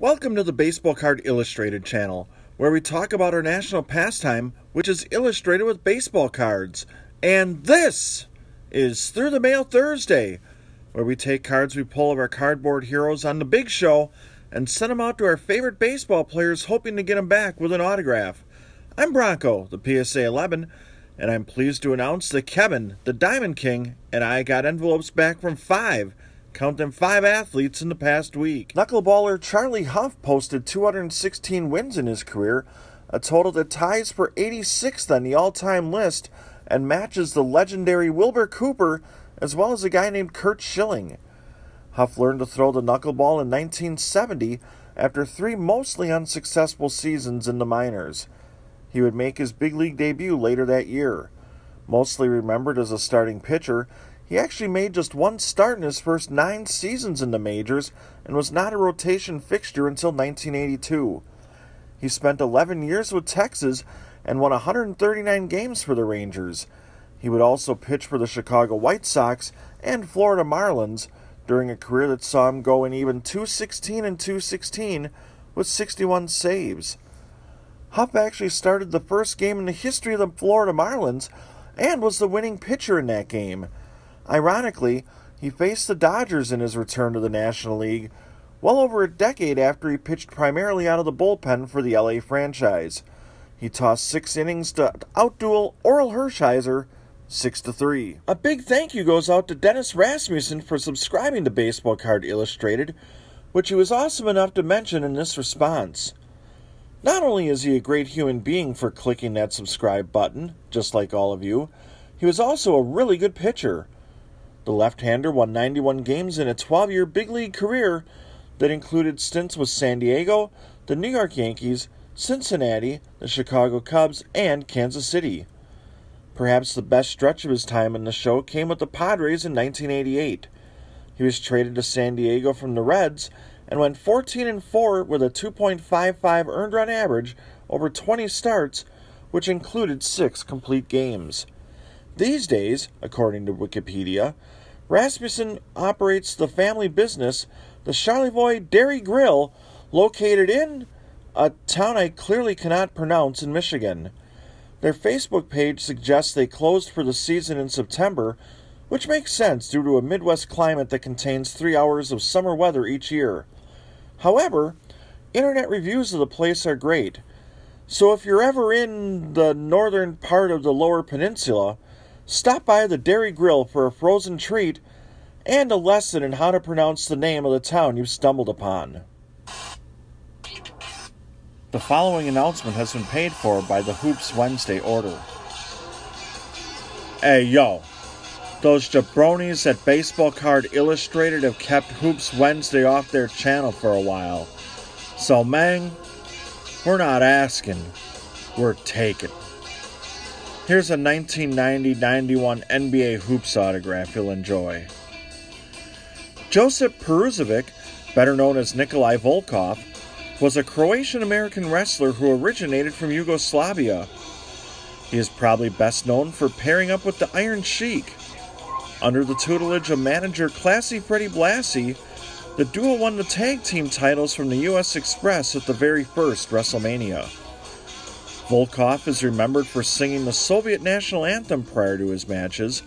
Welcome to the Baseball Card Illustrated channel, where we talk about our national pastime, which is illustrated with baseball cards. And this is Through the Mail Thursday, where we take cards we pull of our cardboard heroes on the big show and send them out to our favorite baseball players, hoping to get them back with an autograph. I'm Bronko, the PSA 11, and I'm pleased to announce that Kevin, the Diamond King, and I got envelopes back from five Count them five athletes in the past week. Knuckleballer Charlie Hough posted 216 wins in his career, a total that ties for 86th on the all time list and matches the legendary Wilbur Cooper as well as a guy named Curt Schilling. Hough learned to throw the knuckleball in 1970 after three mostly unsuccessful seasons in the minors. He would make his big league debut later that year. Mostly remembered as a starting pitcher, he actually made just one start in his first nine seasons in the majors and was not a rotation fixture until 1982. He spent 11 years with Texas and won 139 games for the Rangers. He would also pitch for the Chicago White Sox and Florida Marlins during a career that saw him go in even 216 and 216 with 61 saves. Hough actually started the first game in the history of the Florida Marlins and was the winning pitcher in that game. Ironically, he faced the Dodgers in his return to the National League well over a decade after he pitched primarily out of the bullpen for the LA franchise. He tossed six innings to outduel Orel Hershiser 6 to 3. A big thank you goes out to Dennis Rasmussen for subscribing to Baseball Card Illustrated, which he was awesome enough to mention in this response. Not only is he a great human being for clicking that subscribe button, just like all of you, he was also a really good pitcher. The left hander won 91 games in a 12 year big league career that included stints with San Diego, the New York Yankees, Cincinnati, the Chicago Cubs, and Kansas City. Perhaps the best stretch of his time in the show came with the Padres in 1988. He was traded to San Diego from the Reds and went 14 and 4 with a 2.55 earned run average over 20 starts, which included 6 complete games. These days, according to Wikipedia, Rasmussen operates the family business, the Charlevoix Dairy Grill, located in a town I clearly cannot pronounce in Michigan. Their Facebook page suggests they closed for the season in September, which makes sense due to a Midwest climate that contains three hours of summer weather each year. However, internet reviews of the place are great, so if you're ever in the northern part of the lower peninsula, Stop by the Dairy Grill for a frozen treat and a lesson in how to pronounce the name of the town you've stumbled upon. The following announcement has been paid for by the Hoops Wednesday order. Hey yo, those jabronis at Baseball Card Illustrated have kept Hoops Wednesday off their channel for a while. So, man, we're not asking, we're taking. Here's a 1990 91 NBA Hoops autograph you'll enjoy. Josip Peruzovic, better known as Nikolai Volkov, was a Croatian American wrestler who originated from Yugoslavia. He is probably best known for pairing up with the Iron Sheik. Under the tutelage of manager Classy Freddie Blassie, the duo won the tag team titles from the U.S. Express at the very first WrestleMania. Volkov is remembered for singing the Soviet national anthem prior to his matches,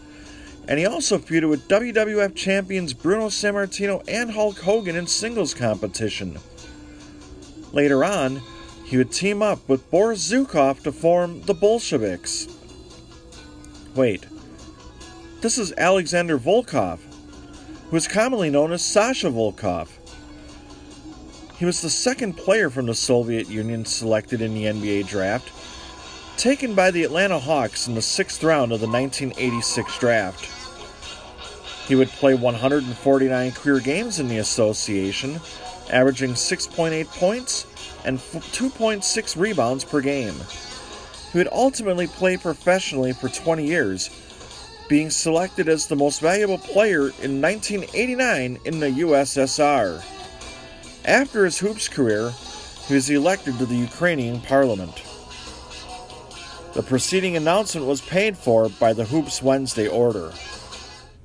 and he also feuded with WWF champions Bruno Sammartino and Hulk Hogan in singles competition. Later on, he would team up with Boris Zhukov to form the Bolsheviks. Wait, this is Alexander Volkov, who is commonly known as Sasha Volkov. He was the second player from the Soviet Union selected in the NBA draft, taken by the Atlanta Hawks in the sixth round of the 1986 draft. He would play 149 career games in the association, averaging 6.8 points and 2.6 rebounds per game. He would ultimately play professionally for 20 years, being selected as the most valuable player in 1989 in the USSR. After his hoops career, he was elected to the Ukrainian parliament. The preceding announcement was paid for by the Hoops Wednesday order.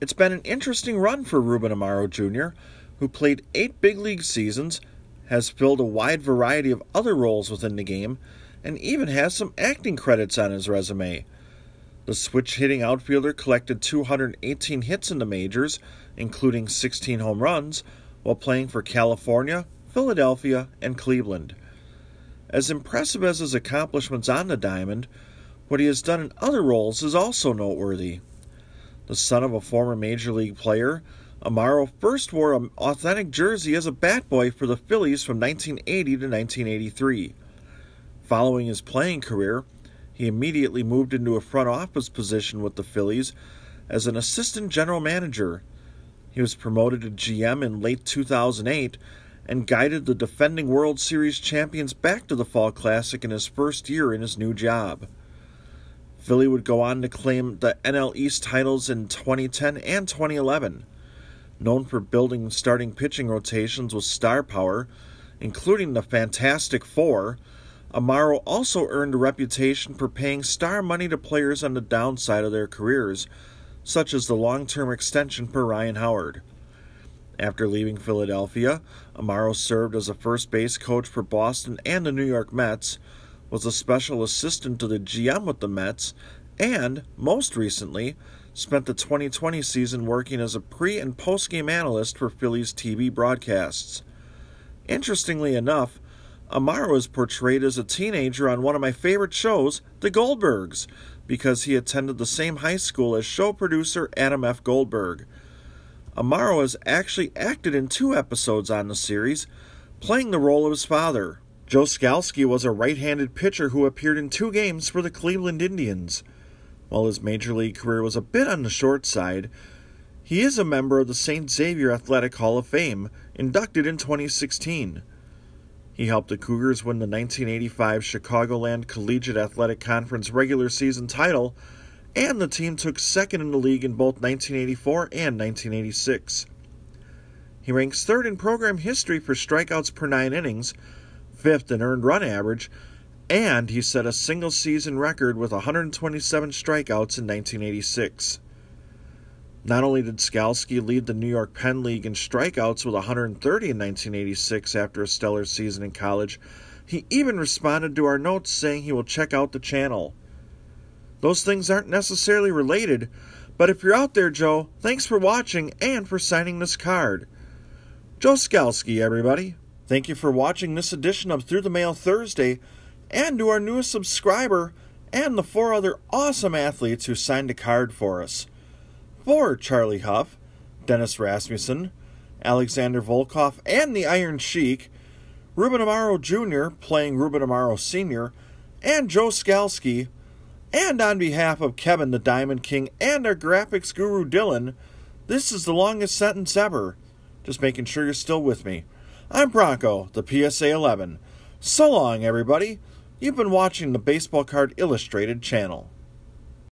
It's been an interesting run for Ruben Amaro Jr., who played eight big league seasons, has filled a wide variety of other roles within the game, and even has some acting credits on his resume. The switch hitting outfielder collected 218 hits in the majors, including 16 home runs, while playing for California, Philadelphia, and Cleveland. As impressive as his accomplishments on the diamond, what he has done in other roles is also noteworthy. The son of a former major league player, Amaro first wore an authentic jersey as a bat boy for the Phillies from 1980 to 1983. Following his playing career, he immediately moved into a front office position with the Phillies as an assistant general manager. He was promoted to GM in late 2008 and guided the defending World Series champions back to the Fall Classic in his first year in his new job. Philly would go on to claim the NL East titles in 2010 and 2011. Known for building starting pitching rotations with star power, including the Fantastic Four, Amaro also earned a reputation for paying star money to players on the downside of their careers, such as the long term extension for Ryan Howard. After leaving Philadelphia, Amaro served as a first base coach for Boston and the New York Mets, was a special assistant to the GM with the Mets, and, most recently, spent the 2020 season working as a pre and post game analyst for Phillies TV broadcasts. Interestingly enough, Amaro is portrayed as a teenager on one of my favorite shows, The Goldbergs, because he attended the same high school as show producer Adam F. Goldberg. Amaro has actually acted in two episodes on the series, playing the role of his father. Joe Skalski was a right handed pitcher who appeared in two games for the Cleveland Indians. While his major league career was a bit on the short side, he is a member of the St. Xavier Athletic Hall of Fame, inducted in 2016. He helped the Cougars win the 1985 Chicagoland Collegiate Athletic Conference regular season title and the team took second in the league in both 1984 and 1986. He ranks third in program history for strikeouts per nine innings, fifth in earned run average, and he set a single season record with 127 strikeouts in 1986. Not only did Skalski lead the New York Penn League in strikeouts with 130 in 1986 after a stellar season in college, he even responded to our notes saying he will check out the channel. Those things aren't necessarily related, but if you're out there, Joe, thanks for watching and for signing this card. Joe Skalski, everybody. Thank you for watching this edition of Through the Mail Thursday, and to our newest subscriber, and the four other awesome athletes who signed a card for us. For Charlie Hough, Dennis Rasmussen, Alexander Volkov, and the Iron Sheik, Ruben Amaro Jr. playing Ruben Amaro Sr., and Joe Skalski, and on behalf of Kevin the Diamond King and our graphics guru Dylan, this is the longest sentence ever. Just making sure you're still with me. I'm Bronko, the PSA 11. So long, everybody. You've been watching the Baseball Card Illustrated channel.